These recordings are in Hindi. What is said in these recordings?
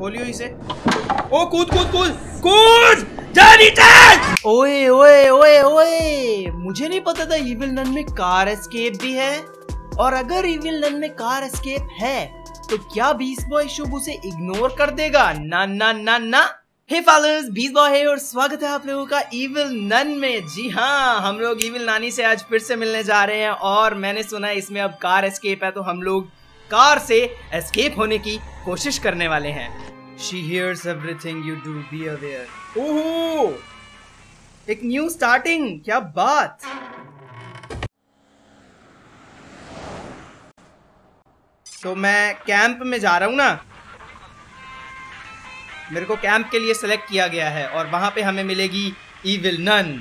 खोलियो इसे। ओ, कूद कूद कूद कूद! जा नीचे ओए ओए ओए ओए! मुझे नहीं पता था इविल नन में कार एस्केप भी है। और अगर इविल नन में कार एस्केप है तो क्या बीस बॉय शुभ उसे इग्नोर कर देगा? ना ना ना ना। हे फादर्स बीस बॉय है और स्वागत है आप लोगों का इविल नन में। जी हाँ हम लोग इविल नानी से आज फिर से मिलने जा रहे हैं और मैंने सुना है इसमें अब कार एस्केप है तो हम लोग कार से एस्केप होने की कोशिश करने वाले हैं। She hears everything you do be aware ओहो! एक न्यू स्टार्टिंग क्या बात? तो मैं कैंप में जा रहा हूँ ना? मेरे को कैंप के लिए सिलेक्ट किया गया है और वहाँ पे हमें मिलेगी ईविल नन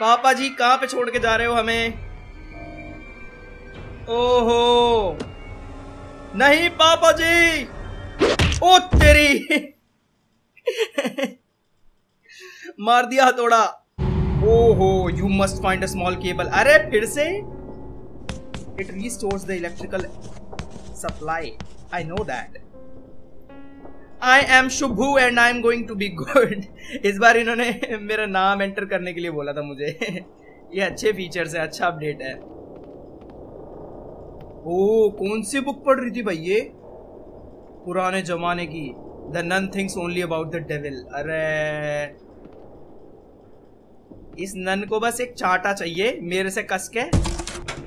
पापा जी, कहाँ पे छोड़ के जा रहे हो हमें? ओहो, नहीं पापा जी, ओ तेरी मार दिया हथौड़ा ओहो you must find a small cable अरे फिर से it restores the electrical supply. I know that. I am Shubhu and I am going to be good. इस बार इन्होंने मेरा नाम एंटर करने के लिए बोला था मुझे ये अच्छे फीचर्स है अच्छा अपडेट है ओ कौन सी बुक पढ़ रही थी भाई ये? पुराने जमाने की। The nun things only about the devil अरे। इस नन को बस एक चाटा चाहिए मेरे से कस के।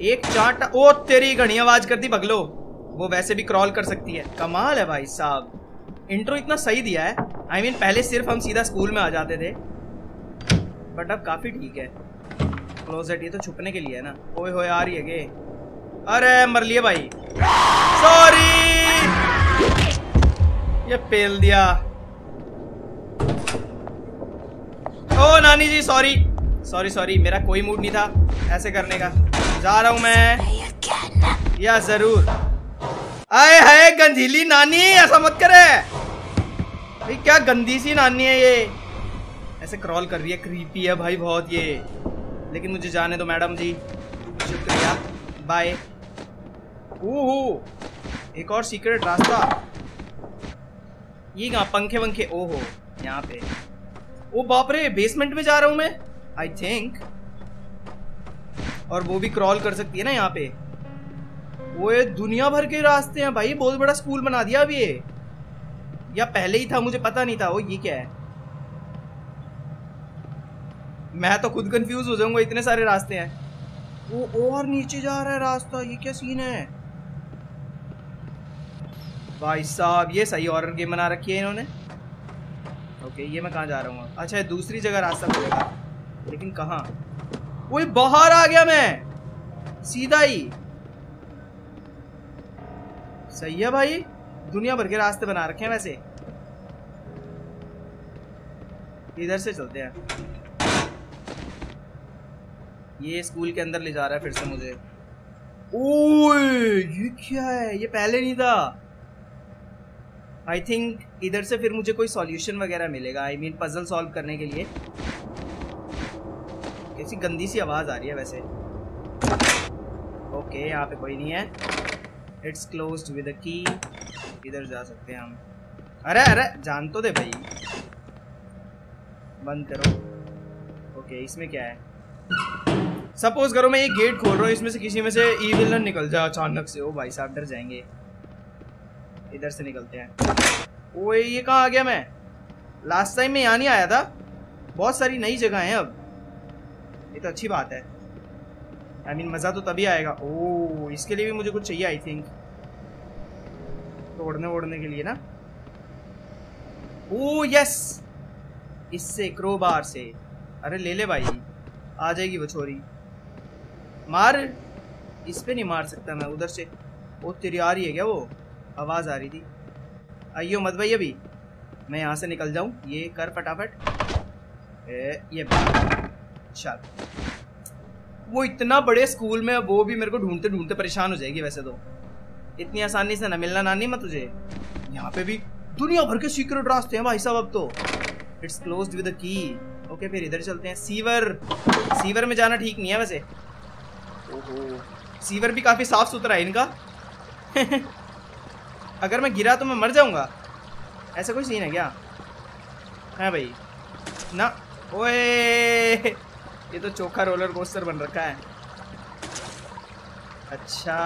एक चाट ओ तेरी घनी आवाज़ कर दी बगलो। वो वैसे भी क्रॉल कर सकती है। कमाल है भाई साहब। इंट्रो इतना सही दिया है। आई I मीन mean, पहले सिर्फ़ हम सीधा स्कूल में आ जाते थे। बट अब काफ़ी ठीक है। क्लोजेट ये तो छुपने के लिए है ना। ओए होए आ रही है अरे मर लिए भाई। सॉरी ये पेल दिया। ओ, नानी जी सॉरी सॉरी सॉरी मेरा कोई मूड नहीं था ऐसे करने का। जा रहा हूँ मैं। या ज़रूर। आए है गंधीली नानी, ऐसा मत करे। भाई, क्या गंदी सी नानी है ये। ऐसे क्रॉल कर रही है क्रीपी है भाई बहुत ये। लेकिन मुझे जाने दो मैडम जी। शुक्रिया। बाय ओहो, एक और सीक्रेट रास्ता। ये कहा, पंखे वंखे? ओहो, यहाँ पे। ओ बाप रे बेसमेंट में जा रहा हूँ मैं आई थिंक और वो भी क्रॉल कर सकती है ना यहाँ पे। वो ये दुनिया भर के रास्ते हैं भाई, बहुत बड़ा स्कूल बना दिया अभी ये। या पहले ही था, मुझे पता नहीं था। वो ये क्या है? मैं तो खुद कंफ्यूज हो जाऊँगा, इतने सारे रास्ते हैं। वो और नीचे जा रहा है रास्ता, ये क्या सीन है? भाई साहब, ये सही और गेम बना रखी है इन्होंने। ओके ये मैं कहाँ जा रहा हूँ अच्छा दूसरी जगह रास्ता मिलेगा। लेकिन कहाँ? वो बाहर आ गया मैं। सीधा ही। सही है भाई। दुनिया भर के रास्ते बना रखे हैं वैसे। इधर से चलते हैं। ये स्कूल के अंदर ले जा रहा है फिर से मुझे। ओए, ये क्या है? ये पहले नहीं था। आई थिंक इधर से फिर मुझे कोई सॉल्यूशन वगैरह मिलेगा। आई मीन पजल सॉल्व करने के लिए। कैसी गंदी सी आवाज़ आ रही है वैसे। ओके यहाँ पे कोई नहीं है। इट्स क्लोज विद की इधर जा सकते हैं हम। अरे अरे, जान तो दे भाई। बंद करो। ओके इसमें क्या है? सपोज़ करो मैं ये गेट खोल रहा हूँ, इसमें से किसी में से ई विलन निकल जाए अचानक से। ओ भाई साहब, डर जाएँगे। इधर से निकलते हैं। ओए ये कहाँ आ गया मैं? लास्ट टाइम में यहाँ नहीं आया था। बहुत सारी नई जगह हैं अब। ये तो अच्छी बात है। आई I मीन mean, मज़ा तो तभी आएगा। ओ इसके लिए भी मुझे कुछ चाहिए आई थिंक तोड़ने वोड़ने के लिए ना? ओ यस इससे क्रोबार से। अरे ले ले भाई। आ जाएगी वो छोरी। मार! इस पे नहीं मार सकता मैं उधर से। वो तेरी आ रही है क्या वो? आवाज़ आ रही थी। आइयो मत भाई अभी। मैं यहाँ से निकल जाऊँ। ये कर फटाफट। ए, ये चल। वो इतना बड़े स्कूल में वो भी मेरे को ढूंढते ढूंढते परेशान हो जाएगी वैसे तो। इतनी आसानी से ना मिलना नानी मत तुझे। यहाँ पे भी दुनिया भर के सीक्रेट रास्ते हैं भाई साहब अब तो। It's close with key okay फिर इधर चलते हैं। सीवर सीवर में जाना ठीक नहीं है वैसे। ओहो। सीवर भी काफ़ी साफ़ सुथरा है इनका। अगर मैं गिरा तो मैं मर जाऊँगा। ऐसा कोई सीन है क्या? है भाई। ना। ओए। ये तो चोखा रोलर कोस्टर बन रखा है। अच्छा।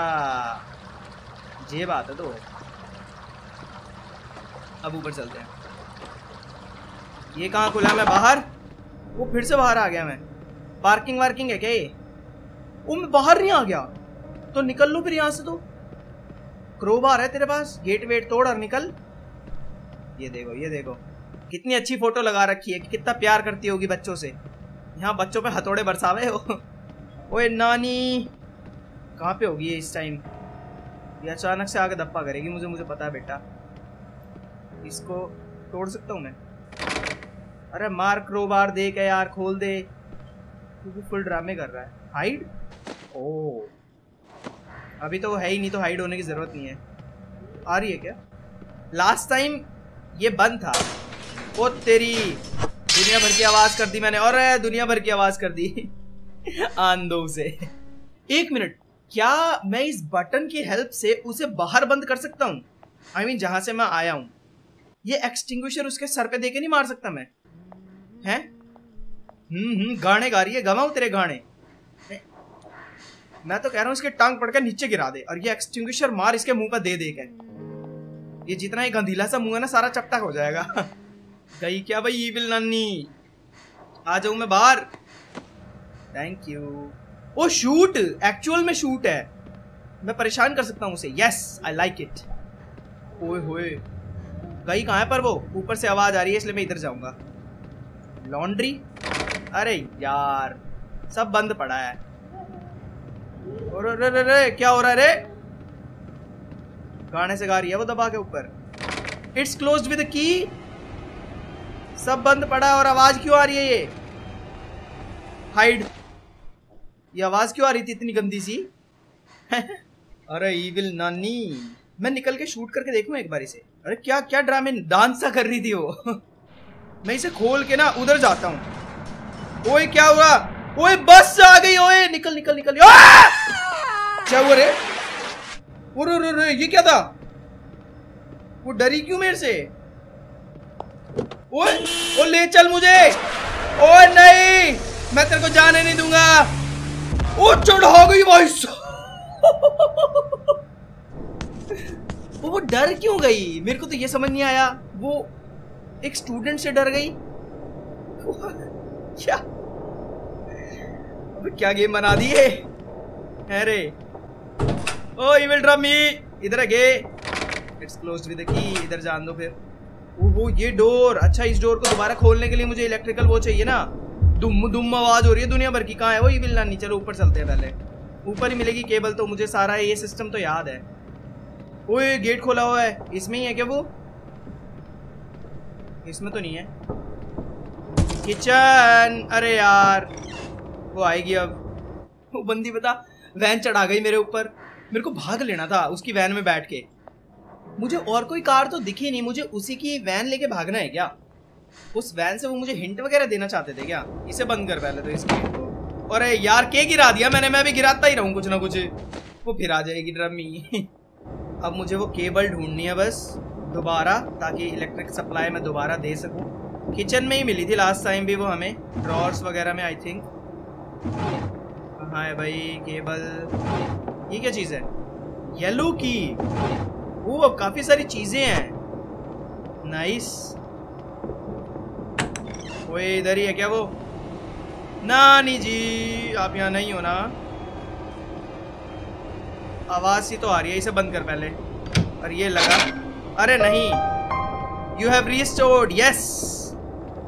ये बात है तो। अब ऊपर चलते हैं। ये कहाँ खुला मैं बाहर? वो फिर से बाहर आ गया मैं। पार्किंग वार्किंग है क्या ये? वो मैं बाहर नहीं आ गया। तो निकल लूँ फिर यहाँ से तो? क्रोबार है तेरे पास? गेट वेट तोड़ और निकल। ये देखो ये देखो। कितनी अच्छी फ़ोटो लगा रखी है कि कितना प्यार करती होगी बच्चों से। यहाँ बच्चों पे हथौड़े बरसावे हो। ओए नानी, कहाँ पे होगी ये इस टाइम ये अचानक से आके धप्पा करेगी मुझे मुझे पता है बेटा। इसको तोड़ सकता हूँ मैं? अरे मार क्रोबार दे के यार, खोल दे। क्योंकि फुल ड्रामे कर रहा है। हाइड ओ अभी तो है ही नहीं तो हाइड होने की ज़रूरत नहीं है। आ रही है क्या? लास्ट टाइम ये बंद था। ओ तेरी दुनिया भर की आवाज़ कर दी मैंने, और दुनिया भर की आवाज़ कर दी। आंदो से। एक मिनट, क्या मैं इस बटन की हेल्प से उसे बाहर बंद कर सकता हूँ? आई मीन जहाँ से मैं आया हूँ। ये एक्सटिंग्विशर उसके सर पे देके नहीं मार सकता मैं? हैं? हम्म हम्म गाने गा रही है, गवाऊ तेरे गाने? मैं तो कह रहा हूँ इसके टांग पड़ पड़कर नीचे गिरा दे और ये एक्सटिंग्विशर मार इसके मुँह पर दे दे के ये जितना ही गंधीला सा मुँह है ना, सारा चपटा हो जाएगा। गई क्या भाई ईविल नानी? आ जाऊँ मैं बाहर। Thank you oh shoot actual में शूट है। मैं परेशान कर सकता हूँ उसे। यस आई लाइक इट ओए होए। गई कहाँ है पर वो? ऊपर से आवाज़ आ रही है, इसलिए मैं इधर जाऊँगा। लॉन्ड्री अरे यार, सब बंद पड़ा है। अरे रे रे क्या हो रहा है रे? गाने से गा रही है वो दबा के ऊपर। इट्स क्लोज विद की सब बंद पड़ा है और आवाज़ क्यों आ रही है ये? हाइड ये आवाज़ क्यों आ रही थी इतनी गंदी सी? अरे ईविल नानी। मैं निकल के शूट करके देखूँ एक बार इसे। अरे, क्या क्या ड्रामे डांस कर रही थी वो। मैं इसे खोल के ना उधर जाता हूँ। ओए, क्या हुआ? ओए, बस आ गई, ओए। निकल निकल निकल। क्या हुआ रे? रे रे रे, ये क्या था? वो डरी क्यों मेरे से? ओए ओ ले चल मुझे। ओए, नहीं, मैं तेरे को जाने नहीं दूँगा। ओ चढ़ा गई भाई वो डर क्यों गई? मेरे को तो ये समझ नहीं आया। वो एक स्टूडेंट से डर गई। क्या? क्या गेम बना दिए अरे ओ इविल ड्रमी इधर गे it's closed with the key इधर जान दो फिर। वो ये डोर अच्छा इस डोर को दोबारा खोलने के लिए मुझे इलेक्ट्रिकल वो चाहिए ना। दुम दुम आवाज़ हो रही है दुनिया भर की। कहाँ है वो इविल नानी चलो ऊपर चलते हैं पहले। ऊपर ही मिलेगी केबल तो मुझे सारा ये सिस्टम तो याद है। ओए गेट खोला हुआ है। इसमें ही है क्या वो? इसमें तो नहीं है। किचन अरे यार, वो आएगी अब। वो बंदी बता वैन चढ़ा गई मेरे ऊपर। मेरे को भाग लेना था उसकी वैन में बैठ के। मुझे और कोई कार तो दिखी नहीं, मुझे उसी की वैन लेके भागना है क्या? उस वैन से वो मुझे हिंट वगैरह देना चाहते थे क्या? इसे बंद कर पहले तो इसकी। और यार के गिरा दिया मैंने, मैं भी गिराता ही रहूँ कुछ ना कुछ। वो फिर आ जाएगी ड्रमी अब मुझे वो केबल ढूंढनी है बस, दोबारा, ताकि इलेक्ट्रिक सप्लाई मैं दोबारा दे सकूँ। किचन में ही मिली थी लास्ट टाइम भी वो हमें। ड्रॉर्स वगैरह में आई थिंक कहाँ है भाई केबल ये क्या चीज़ है? येलो की वो अब काफ़ी सारी चीज़ें हैं। नाइस कोई इधर ही है क्या वो? नानी जी, आप यहाँ नहीं हो ना? आवाज़ सी तो आ रही है, इसे बंद कर पहले। और ये लगा। अरे नहीं। यू हैव रिस्टोर्ड यस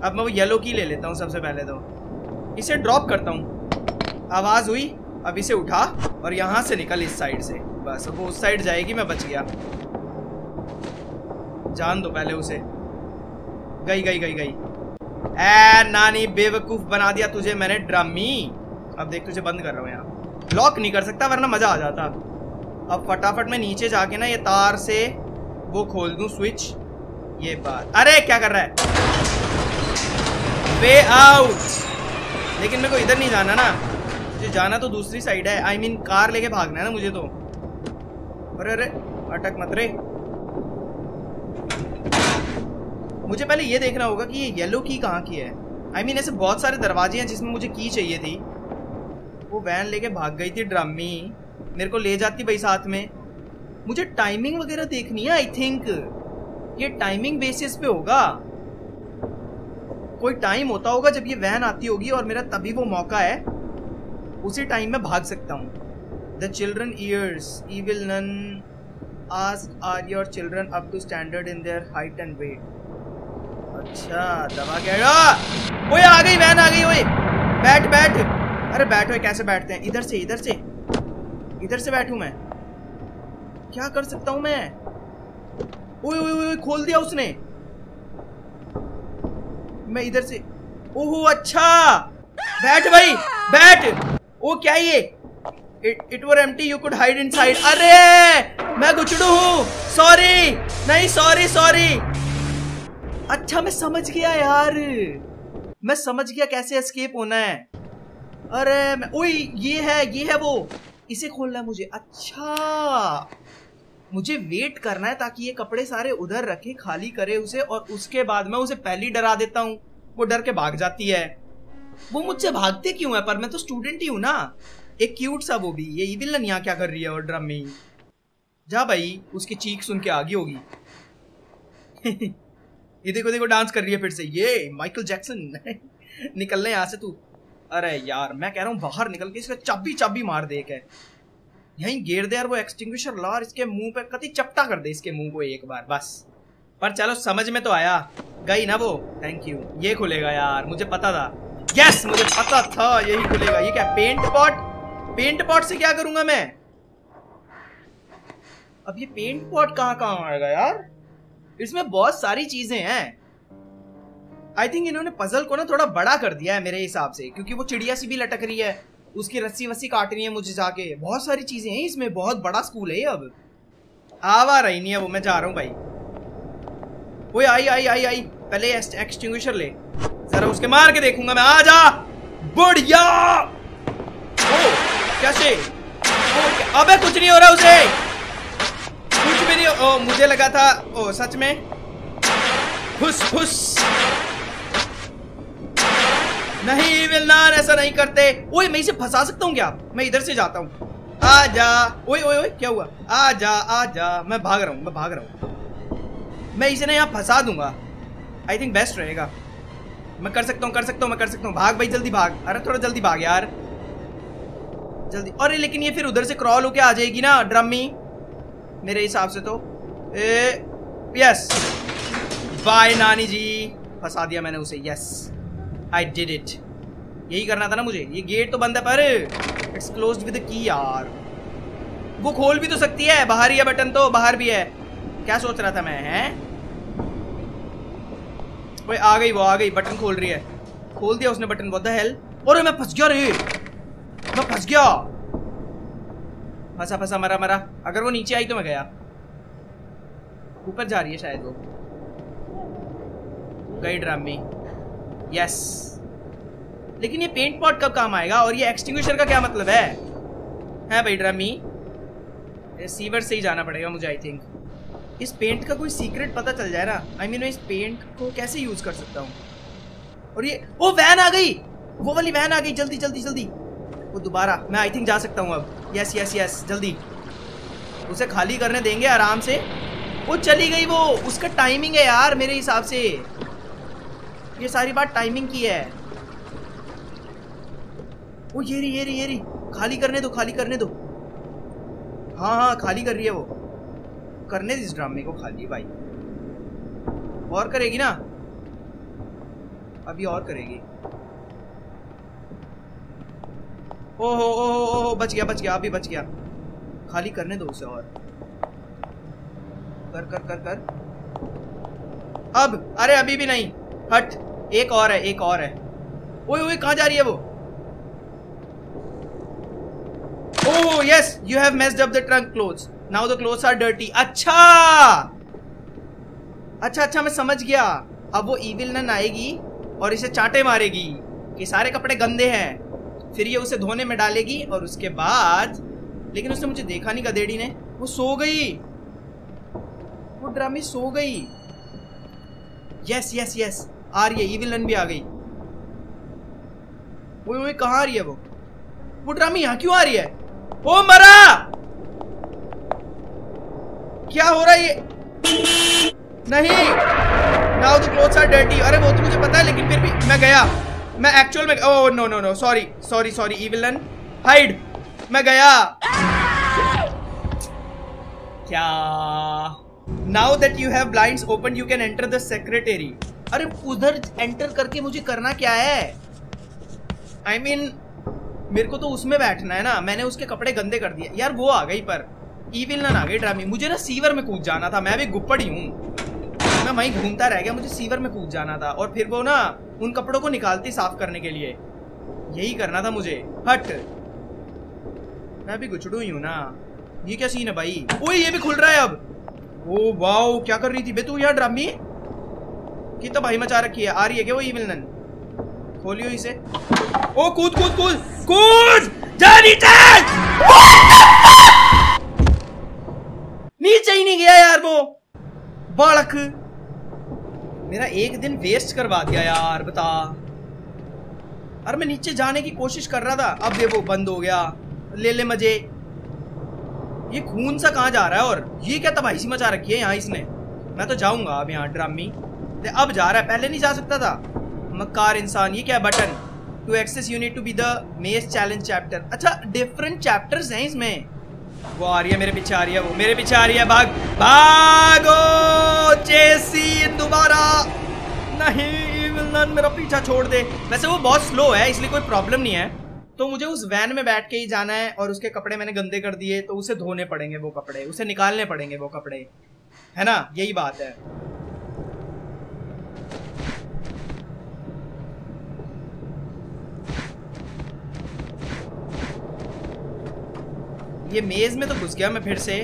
अब मैं वो येलो की ले लेता हूँ सबसे पहले तो। इसे ड्रॉप करता हूँ। आवाज़ हुई? अब इसे उठा और यहाँ से निकल इस साइड से। बस वो उस साइड जाएगी, मैं बच गया। जान दो पहले उसे। गई गई गई गई। ए नानी, बेवकूफ़ बना दिया तुझे मैंने ड्रामी अब देख, तुझे बंद कर रहा हूँ यहाँ। लॉक नहीं कर सकता, वरना मज़ा आ जाता। अब फटाफट मैं नीचे जाके ना ये तार से वो खोल दूँ स्विच ये बात। अरे, क्या कर रहा है? वे आउट लेकिन मेरे को इधर नहीं जाना ना। मुझे जाना तो दूसरी साइड है। I I mean mean, car लेके भागना है ना मुझे तो। अरे अरे अटक मत रे। मुझे पहले ये देखना होगा कि ये येलो की कहाँ की है। आई I मीन mean, ऐसे बहुत सारे दरवाजे हैं जिसमें मुझे की चाहिए थी। वो वैन लेके भाग गई थी ड्रमी मेरे को ले जाती भाई साथ में। मुझे टाइमिंग वगैरह देखनी है आई थिंक ये टाइमिंग बेसिस पे होगा। कोई टाइम होता होगा जब ये वैन आती होगी और मेरा तभी वो मौका है। उसी टाइम में भाग सकता हूँ। The children years will nun आज are your children up to standard in their height and weight अच्छा दबा गया। ओए, आ गई वैन आ गई, ओए। बैठ बैठ। अरे, बैठो, कैसे बैठते हैं? इधर से इधर से। इधर से बैठू मैं? क्या कर सकता हूँ मैं? ओए ओए ओए, खोल दिया उसने। मैं इधर से ओहो अच्छा! बैठ भाई, बैठ। ओ क्या ये? It were empty you could hide inside अरे! मैं गुचड़ू हूँ। सॉरी नहीं सॉरी सॉरी अच्छा मैं समझ गया यार। मैं समझ गया कैसे एस्केप होना है। अरे ओए, ये है ये है वो। इसे खोलना है मुझे। अच्छा! मुझे वेट करना है ताकि ये कपड़े सारे उधर रखे, खाली करे उसे और उसके बाद मैं उसे पहले डरा देता हूँ। वो डर के भाग जाती है। वो मुझसे भागते क्यों है? पर मैं तो स्टूडेंट ही हूँ ना। एक क्यूट सा वो भी। ये इविलन यहाँ क्या कर रही है और ड्रम में? जा भाई, उसकी चीख सुन के आगे होगी। ये देखो देखो डांस कर रही है फिर से। ये माइकल जैक्सन निकलने यहाँ से तू। अरे यार, मैं कह रहा हूँ, बाहर निकल के इसका चाबी चाबी मार दे के यहीं गेर दे यार वो एक्सटिंग्विशर ला इसके मुँह पे, कति चपटा कर दे इसके मुँह को एक बार, बस। पर चलो, समझ में तो आया। गई ना वो? थैंक यू ये खुलेगा यार, मुझे पता था। यस मुझे पता था, यही खुलेगा। ये क्या पेंट पॉट पेंट पॉट से क्या करूँगा मैं? अब ये पेंट पॉट कहाँ कहाँ आएगा यार? इसमें बहुत सारी चीज़ें हैं। आई थिंक इन्होंने पजल को ना थोड़ा बड़ा कर दिया है मेरे हिसाब से, क्योंकि वो चिड़िया सी भी लटक रही है। उसकी रस्सी वस्सी काट रही है मुझे जाके। बहुत सारी चीज़ें हैं इसमें, बहुत बड़ा स्कूल है अब। आवा रही नहीं है वो, मैं जा रहा हूँ भाई। वो आई आई आई आई। पहले एक्सटिंग्विशर ले। जरा उसके मार के देखूँगा मैं। आ जा बढ़िया! ओ कैसे ओ, अबे कुछ नहीं हो रहा उसे। कुछ भी नहीं ओ मुझे लगा था ओ सच में। फुस फुस नहीं विलनान ऐसा नहीं करते। ओए मैं इसे फंसा सकता हूँ क्या मैं इधर से जाता हूँ। आ जा ओए ओए ओए क्या हुआ? आ जा आ जा मैं भाग रहा हूँ मैं भाग रहा हूँ। मैं इसे ना यहाँ फंसा दूँगा। आई थिंक बेस्ट रहेगा। मैं कर सकता हूँ, कर सकता हूँ, मैं कर सकता हूँ। भाग भाई, जल्दी भाग। अरे थोड़ा जल्दी भाग यार। जल्दी। अरे लेकिन ये फिर उधर से क्रॉल होके आ जाएगी ना ड्रमी मेरे हिसाब से तो। ए यस बाय नानी जी। फंसा दिया मैंने उसे। यस आई डिड इट यही करना था ना मुझे। ये गेट तो बंद है पर इट्स क्लोज विद की यार। वो खोल भी तो सकती है। बाहर ही है बटन तो बाहर भी है। क्या सोच रहा था मैं, हैं? ओए आ गई वो, आ गई, बटन खोल रही है। खोल दिया उसने बटन द हेल और मैं फंस गया रे। मैं फंस गया। फंसा फंसा, मरा मरा। अगर वो नीचे आई तो मैं गया। ऊपर जा रही है शायद वो। गई ड्रामी। यस लेकिन ये पेंट पॉट कब काम आएगा? और ये एक्सटिंग्विशर का क्या मतलब है? है भाई ड्रामी? सीवर से ही जाना पड़ेगा मुझे आई थिंक इस पेंट का कोई सीक्रेट पता चल जाए ना? आई मीन मैं इस पेंट को कैसे यूज़ कर सकता हूँ? और ये, वो वैन आ गई! वो वाली वैन आ गई, जल्दी जल्दी जल्दी। वो दोबारा, मैं आई थिंक जा सकता हूँ अब। यस यस यस जल्दी। उसे खाली करने देंगे आराम से। वो चली गई वो! उसका टाइमिंग है यार, मेरे हिसाब से। ये सारी बात टाइमिंग की है। वो ये रही ये रही ये रही। खाली करने दो, खाली करने दो। हाँ हाँ खाली कर रही है वो। करने इस ड्रामे को खाली भाई। और करेगी ना? अभी और करेगी। ओहो ओहो ओहो बच गया बच गया, अभी बच गया। खाली करने दो उसे और। कर कर कर कर। अब, अरे अभी भी नहीं। हट, एक और है, एक और है। ओए ओए, कहाँ जा रही है वो? ओह yes you have messed up the trunk clothes now the clothes are dirty अच्छा! अच्छा अच्छा मैं समझ गया। अब वो इविल नन आएगी और इसे चांटे मारेगी कि सारे कपड़े गंदे हैं। फिर ये उसे धोने में डालेगी और उसके बाद, लेकिन उसने मुझे देखा नहीं गदेड़ी ने। वो सो गई। वो ड्रामी सो गई। यस यस यस आ रही है ईविलन भी आ गई। वो कहाँ आ रही है वो? वो ड्रामी यहाँ क्यों आ रही है? ओ, मरा! क्या हो रहा है ये? नहीं। Now the clothes are dirty अरे वो तो मुझे पता है लेकिन फिर भी मैं गया। मैं एक्चुअल में ओह no no no sorry sorry sorry evil nun hide मैं गया। क्या? Now that you have blinds open you can enter the secretary अरे उधर एंटर करके मुझे करना क्या है? आई I मीन mean, मेरे को तो उसमें बैठना है ना। मैंने उसके कपड़े गंदे कर दिए। यार वो आ गई पर। ईविलन आ गई ड्रामी मुझे ना सीवर में कूद जाना था। मैं भी गुप्पड़ी हूँ। मैं वहीं घूमता रह गया, मुझे सीवर में कूद जाना था। और फिर वो ना उन कपड़ों को निकालती साफ़ करने के लिए। यही करना था मुझे। हट। मैं भी गुचड़ू ही हूँ ना। ये क्या सीन है भाई? ओए, ये भी खुल रहा है अब। ओ वाओ क्या कर रही थी? बे, तू यार ड्रामी की तो भाई मचा रखी है। आ रही है क्या वो ईविलन खोलियो इसे। ओ, कूद कूद कूद। कूद! जा नीचे! नीचे ही नहीं गया यार वो। बालक। मेरा एक दिन वेस्ट करवा दिया यार, बता। अरे मैं नीचे जाने की कोशिश कर रहा था, अब ये वो बंद हो गया। ले ले मज़े। ये खून सा कहाँ जा रहा है और ये क्या तबाही सी मचा रखी है यहाँ इसने? मैं तो जाऊँगा अब यहाँ, ड्रामी। अब जा रहा है, पहले नहीं जा सकता था। मक्कार इंसान, ये क्या button? To access you need to be the mess challenge chapter अच्छा डिफरेंट चैप्टर्स हैं इसमें। वो आ रही है, मेरे पीछे आ रही है वो, मेरे पीछे आ रही है, भाग, भागो चेसी दोबारा। नहीं मेरा पीछा छोड़ दे। वैसे वो बहुत स्लो है, इसलिए कोई प्रॉब्लम नहीं है। तो मुझे उस वैन में बैठ के ही जाना है, और उसके कपड़े मैंने गंदे कर दिए तो उसे धोने पड़ेंगे वो कपड़े, उसे निकालने पड़ेंगे वो कपड़े। है ना? यही बात है। ये मेज में तो घुस गया मैं फिर से।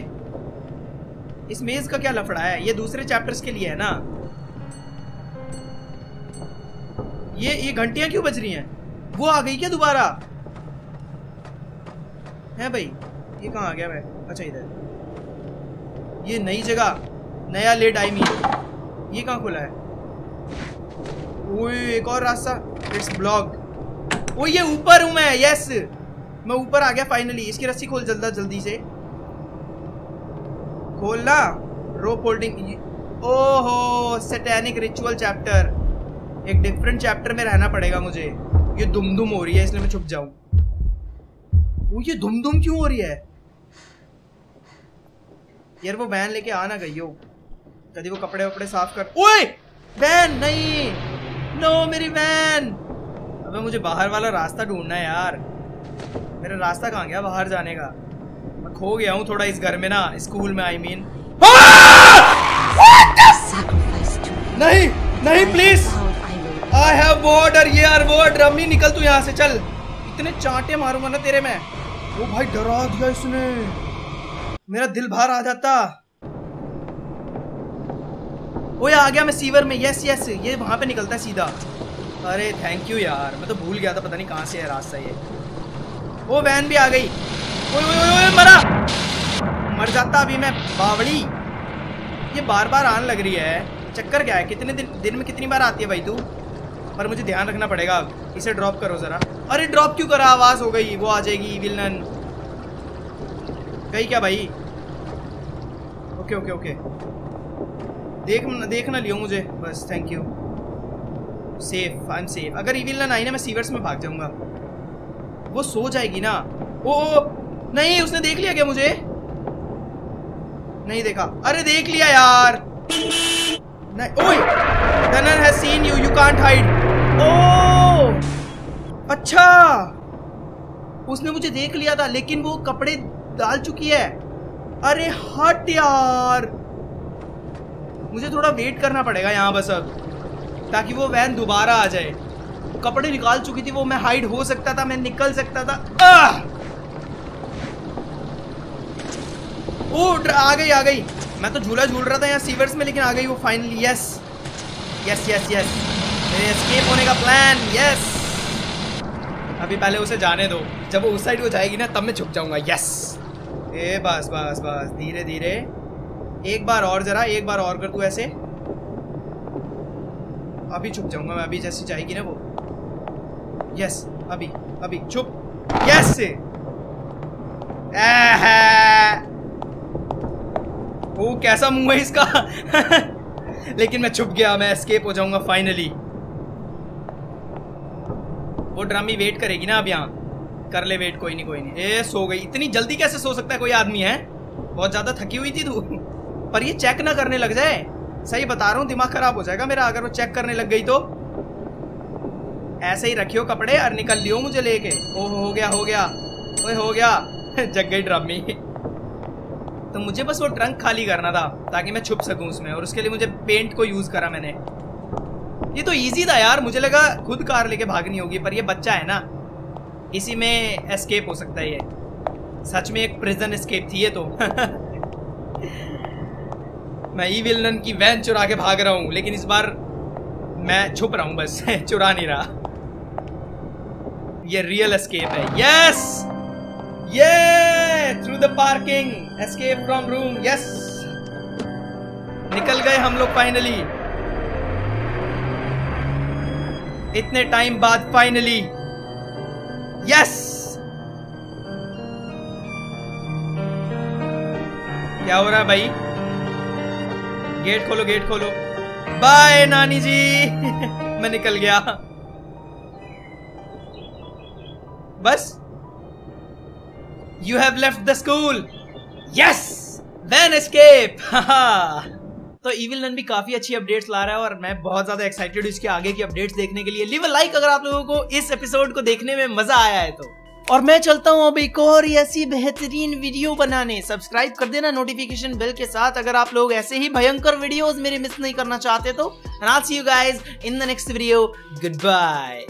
इस मेज का क्या लफड़ा है? ये दूसरे चैप्टर्स के लिए है ना? ये ये घंटियाँ क्यों बज रही हैं? वो आ गई क्या दोबारा? है भाई, ये कहाँ आ गया मैं? अच्छा इधर। ये नई जगह, नया लेट आई मी ये कहाँ खुला है? ओए, एक और रास्ता। इट्स ब्लॉक ओ ये ऊपर हूँ मैं यस मैं ऊपर आ गया फाइनली इसकी रस्सी खोल जल्दा, जल्दी से। खोलना रोप होल्डिंग ओहो सेटेनिक रिचुअल चैप्टर एक डिफरेंट चैप्टर में रहना पड़ेगा मुझे। ये दुम दुम हो रही है, इसलिए मैं छुप जाऊँ। वो ये दुम दुम क्यों हो रही है? यार, वो वैन लेके आना गई हो कभी वो कपड़े वपड़े साफ़ कर ओए! वैन नहीं! नो मेरी वैन अबे मुझे बाहर वाला रास्ता ढूंढना है यार। मेरा रास्ता कहाँ गया? बाहर जाने का। मैं खो गया हूँ थोड़ा इस घर में ना स्कूल में आई I मीन mean. नहीं नहीं प्लीज़ आई हैव वॉर्डर ये आर वॉर्ड रमी निकल तू यहाँ से चल। इतने चांटे मारूँगा ना तेरे में। वो भाई डरा दिया इसने। मेरा दिल बाहर आ जाता। वो आ गया मैं सीवर में। यस यस ये वहाँ पे निकलता है सीधा। अरे थैंक यू यार। मैं तो भूल गया था पता नहीं कहाँ से है रास्ता ये। वो वैन भी आ गई। ओए ओए ओए मरा। मर जाता अभी मैं, बावड़ी। ये बार बार आने लग रही है। चक्कर क्या है? कितने दिन दिन में कितनी बार आती है भाई तू? पर मुझे ध्यान रखना पड़ेगा। इसे ड्रॉप करो ज़रा। अरे ड्रॉप क्यों करा? आवाज़ हो गई। वो आ जाएगी विलन गई क्या भाई? Okay okay okay. देख देख ना लियो मुझे। बस thank you safe I am safe अगर ई आई ना, मैं सीवर्स में भाग जाऊँगा। वो सो जाएगी ना। ओ, नहीं उसने देख लिया क्या मुझे? नहीं देखा। अरे देख लिया यार। नहीं ओए has seen you you can't hide oh अच्छा। उसने मुझे देख लिया था लेकिन वो कपड़े डाल चुकी है। अरे हट यार। मुझे थोड़ा वेट करना पड़ेगा यहाँ बस अब ताकि वो वैन दोबारा आ जाए। कपड़े निकाल चुकी थी, वो मैं हाइड हो सकता था, मैं निकल सकता था। ओ आ गई आ गई। मैं तो झूला झूल रहा था यहाँ सीवर्स में, लेकिन आ गई वो finally yes yes yes yes मेरे एस्केप होने का प्लान यस अभी पहले उसे जाने दो। जब वो उस साइड को जाएगी ना, तब मैं छुप जाऊँगा यस ए, बस बस बस, धीरे धीरे। एक बार और जरा, एक बार और कर तू ऐसे। अभी छुप जाऊँगा मैं, अभी जैसे जाएगी ना वो। यस अभी अभी छुप यस ओ, कैसा मुँह है इसका? लेकिन मैं छुप गया, मैं एस्केप हो जाऊँगा फाइनली वो ड्रामी वेट करेगी ना अब यहाँ। कर ले वेट कोई नहीं कोई नहीं। ए, सो गई। इतनी जल्दी कैसे सो सकता है कोई आदमी, है? बहुत ज़्यादा थकी हुई थी तू। पर ये चेक ना करने लग जाए। सही बता रहा हूँ, दिमाग खराब हो जाएगा मेरा अगर वो चेक करने लग गई तो। ऐसे ही रखियो कपड़े और निकल लियो मुझे लेके। ओह, हो गया हो गया। ओए, हो गया। जग गई ड्रामी। तो मुझे बस वो ट्रंक खाली करना था, ताकि मैं छुप सकूँ उसमें, और उसके लिए मुझे पेंट को यूज़ करा मैंने। ये तो इजी था यार, मुझे लगा खुद कार लेके भागनी होगी, पर ये बच्चा है ना। इसी में एस्केप हो सकता है ये। सच में एक प्रिजन एस्केप थी ये तो। मैं ई विलन की वैन चुरा के भाग रहा हूँ, लेकिन इस बार मैं छुप रहा हूँ बस, चुरा नहीं रहा। ये रियल एस्केप है। यस ये through the parking escape from room yes निकल गए हम लोग फाइनली इतने टाइम बाद फाइनली यस क्या हो रहा है भाई? गेट खोलो गेट खोलो। बाय नानी जी। मैं निकल गया। बस। You have left the school yes van escape तो इविल नन भी काफ़ी अच्छी अपडेट्स ला रहा है और मैं बहुत ज़्यादा एक्साइटेड हूँ इसके आगे की अपडेट्स देखने के लिए। लिव लाइक अगर आप लोगों को इस एपिसोड को देखने में मज़ा आया है तो। और मैं चलता हूँ अब एक और ऐसी बेहतरीन वीडियो बनाने। सब्सक्राइब कर देना नोटिफिकेशन बेल के साथ। अगर आप लोग ऐसे ही भयंकर वीडियोस मेरे मिस नहीं करना चाहते तो। See you guys in the next video good bye